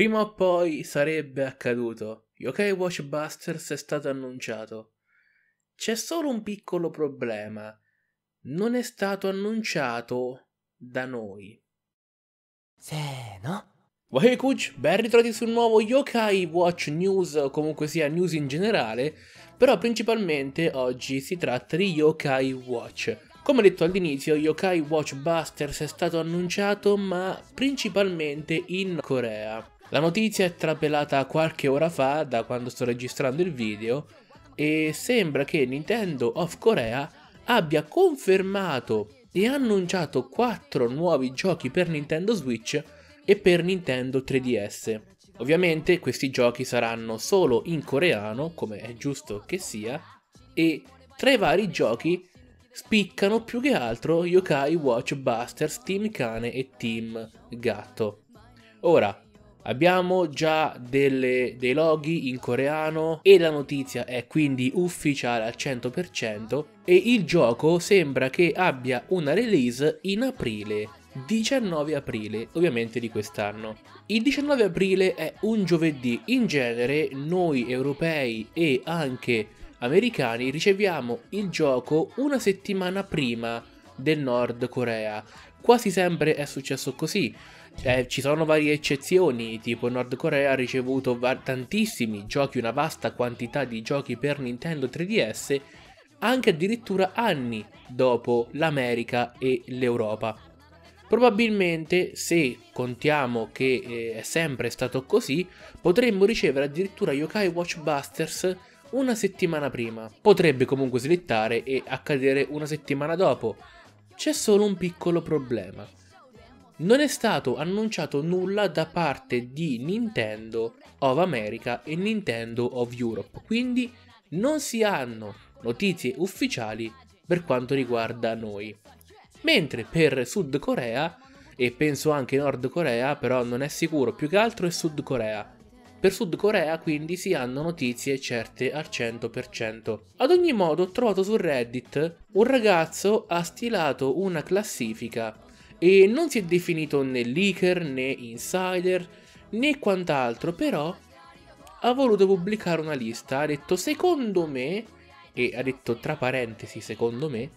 Prima o poi sarebbe accaduto. Yokai Watch Busters è stato annunciato. C'è solo un piccolo problema. Non è stato annunciato da noi. Se no? Wahey Kuch, ben ritrovati sul nuovo Yokai Watch News, o comunque sia news in generale, però principalmente oggi si tratta di Yokai Watch. Come detto all'inizio, Yokai Watch Busters è stato annunciato ma principalmente in Corea. La notizia è trapelata qualche ora fa da quando sto registrando il video e sembra che Nintendo of Korea abbia confermato e annunciato 4 nuovi giochi per Nintendo Switch e per Nintendo 3DS. Ovviamente questi giochi saranno solo in coreano, come è giusto che sia, e tra i vari giochi spiccano più che altro Yokai Watch Busters Team Cane e Team Gatto. Ora, abbiamo già delle, dei loghi in coreano e la notizia è quindi ufficiale al 100% e il gioco sembra che abbia una release in aprile 19 aprile, ovviamente di quest'anno. Il 19 aprile è un giovedì, in genere noi europei e anche americani riceviamo il gioco una settimana prima del Nord Corea. Quasi sempre è successo così. Eh, ci sono varie eccezioni, tipo Nord Corea ha ricevuto tantissimi giochi, una vasta quantità di giochi per Nintendo 3DS, anche addirittura anni dopo l'America e l'Europa. Probabilmente, se contiamo che eh, è sempre stato così, potremmo ricevere addirittura Yokai Watch Busters una settimana prima. Potrebbe comunque slittare e accadere una settimana dopo. C'è solo un piccolo problema. Non è stato annunciato nulla da parte di Nintendo of America e Nintendo of Europe, quindi non si hanno notizie ufficiali per quanto riguarda noi. Mentre per Sud Corea, e penso anche Nord Corea, però non è sicuro, più che altro è Sud Corea. Per Sud Corea quindi si hanno notizie certe al 100%. Ad ogni modo ho trovato su Reddit un ragazzo ha stilato una classifica e non si è definito né leaker né insider né quant'altro, però ha voluto pubblicare una lista, ha detto secondo me, e ha detto tra parentesi secondo me,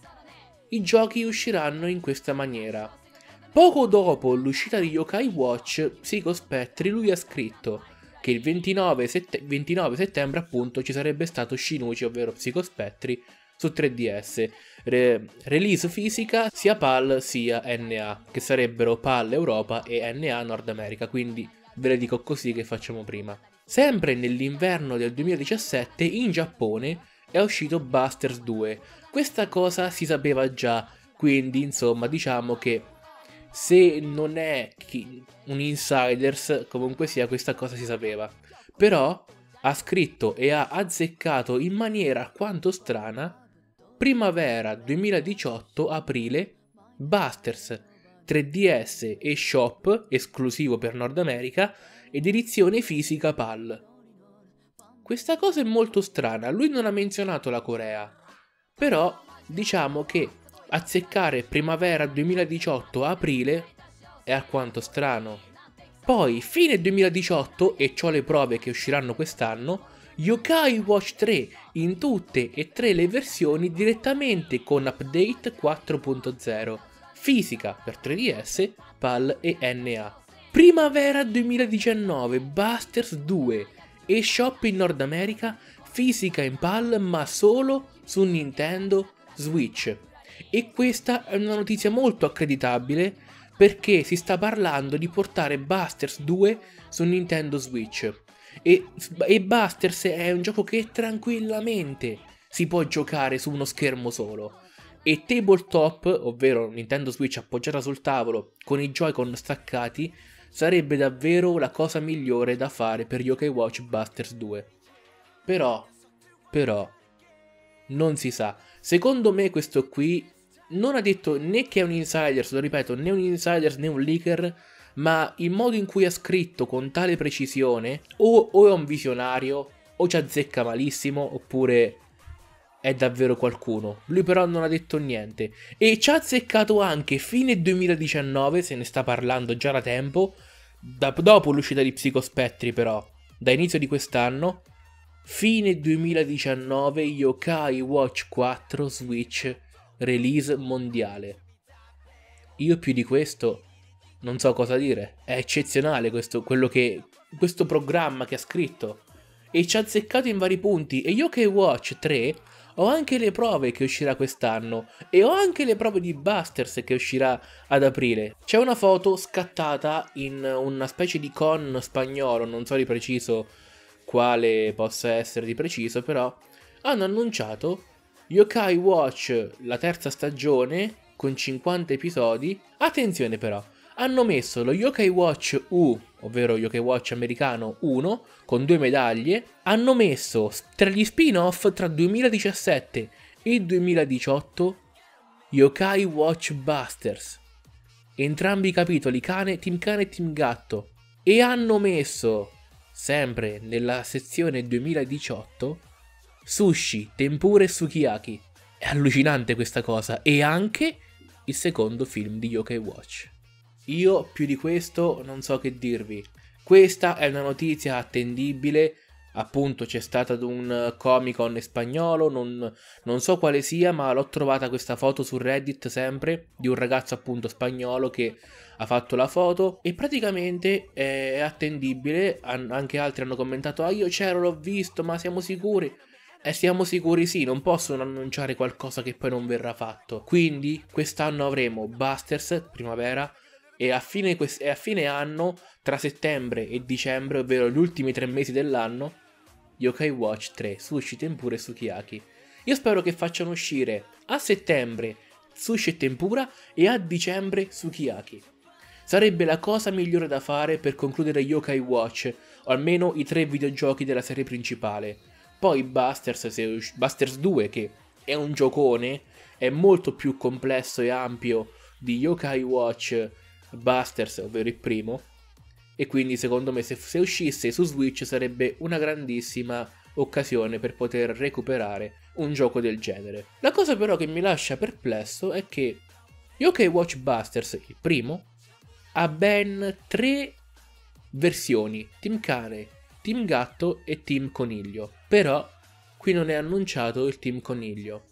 i giochi usciranno in questa maniera. Poco dopo l'uscita di Yokai Watch, Psycho Spectri lui ha scritto che il 29, sett 29 settembre appunto ci sarebbe stato Shinuchi, ovvero Psycho Spectri, su 3DS. Re release fisica sia PAL sia NA, che sarebbero PAL Europa e NA Nord America, quindi ve le dico così che facciamo prima. Sempre nell'inverno del 2017 in Giappone è uscito Busters 2, questa cosa si sapeva già, quindi insomma diciamo che se non è un insiders, comunque sia questa cosa si sapeva. Però ha scritto e ha azzeccato in maniera quanto strana primavera 2018 aprile Busters 3DS e Shop esclusivo per Nord America ed edizione fisica PAL. Questa cosa è molto strana, lui non ha menzionato la Corea. Però diciamo che azzeccare primavera 2018 a aprile è alquanto strano. Poi, fine 2018, e ho le prove che usciranno quest'anno, Yokai Watch 3 in tutte e tre le versioni direttamente con update 4.0, fisica per 3DS, PAL e NA. Primavera 2019, Busters 2 e Shop in Nord America, fisica in PAL ma solo su Nintendo Switch. E questa è una notizia molto accreditabile perché si sta parlando di portare Busters 2 su Nintendo Switch. E, e Busters è un gioco che tranquillamente si può giocare su uno schermo solo. E tabletop, ovvero Nintendo Switch appoggiata sul tavolo con i Joy-Con staccati, sarebbe davvero la cosa migliore da fare per Yokai Watch Busters 2. Però, però, non si sa. Secondo me questo qui non ha detto né che è un insider, lo ripeto, né un insider né un leaker, ma il modo in cui ha scritto con tale precisione o, o è un visionario o ci azzecca malissimo oppure è davvero qualcuno. Lui però non ha detto niente e ci ha azzeccato anche fine 2019, se ne sta parlando già da tempo, da, dopo l'uscita di Psicospettri però, da inizio di quest'anno, fine 2019 Yokai Watch 4 Switch release mondiale. Io più di questo non so cosa dire, è eccezionale questo, che, questo programma che ha scritto e ci ha azzeccato in vari punti e Yokai Watch 3 ho anche le prove che uscirà quest'anno e ho anche le prove di Busters che uscirà ad aprile. C'è una foto scattata in una specie di con spagnolo, non so di preciso quale possa essere di preciso, però hanno annunciato Yokai Watch la terza stagione con 50 episodi. Attenzione però, hanno messo lo Yokai Watch U, ovvero Yokai Watch americano 1, con due medaglie. Hanno messo tra gli spin-off tra 2017 e 2018 Yokai Watch Busters. Entrambi i capitoli cane, Team Cane e Team Gatto. E hanno messo, sempre nella sezione 2018, Sushi, Tempura e Sukiyaki. È allucinante questa cosa. E anche il secondo film di Yokai Watch. Io più di questo non so che dirvi. Questa è una notizia attendibile. Appunto c'è stato un Comic Con spagnolo, non, non, so quale sia, ma l'ho trovata questa foto su Reddit sempre di un ragazzo appunto spagnolo che ha fatto la foto e praticamente è attendibile. Anche altri hanno commentato: Ah, io c'ero, l'ho visto, ma siamo sicuri? E siamo sicuri sì, non possono annunciare qualcosa che poi non verrà fatto. Quindi quest'anno avremo Busters, primavera, e a, fine, e a fine anno, tra settembre e dicembre, ovvero gli ultimi tre mesi dell'anno, Yokai Watch 3, Sushi, Tempura e Sukiyaki. Io spero che facciano uscire a settembre Sushi e Tempura e a dicembre Sukiyaki. Sarebbe la cosa migliore da fare per concludere Yokai Watch, o almeno i tre videogiochi della serie principale. Poi Busters, se, Busters 2, che è un giocone, è molto più complesso e ampio di Yokai Watch Busters, ovvero il primo. E quindi secondo me se, se uscisse su Switch sarebbe una grandissima occasione per poter recuperare un gioco del genere. La cosa però che mi lascia perplesso è che Yokai Watch Busters, il primo, ha ben tre versioni, Team Cane, Team Gatto e Team Coniglio. Però qui non è annunciato il Team Coniglio.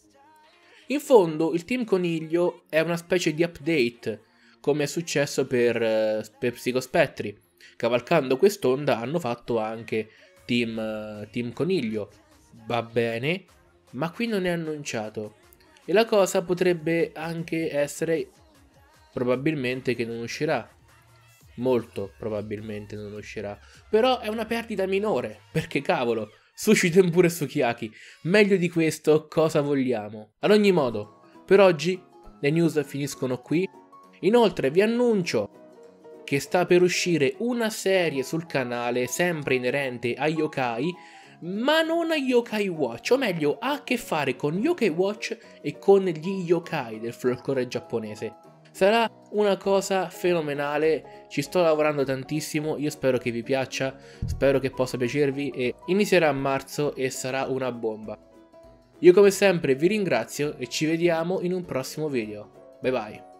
In fondo il Team Coniglio è una specie di update come è successo per, eh, per Psicospettri. Cavalcando quest'onda hanno fatto anche Team, Team Coniglio. Va bene, ma qui non è annunciato. E la cosa potrebbe anche essere probabilmente che non uscirà. Molto probabilmente non uscirà. Però è una perdita minore, perché cavolo, sushi tempura e sukiyaki. Meglio di questo cosa vogliamo? Ad ogni modo, per oggi le news finiscono qui. Inoltre vi annuncio che sta per uscire una serie sul canale sempre inerente a yokai, ma non a Yokai Watch, o meglio ha a che fare con Yokai Watch e con gli yokai del folklore giapponese. Sarà una cosa fenomenale, ci sto lavorando tantissimo, io spero che vi piaccia, spero che possa piacervi e inizierà a marzo e sarà una bomba. Io come sempre vi ringrazio e ci vediamo in un prossimo video. Bye bye.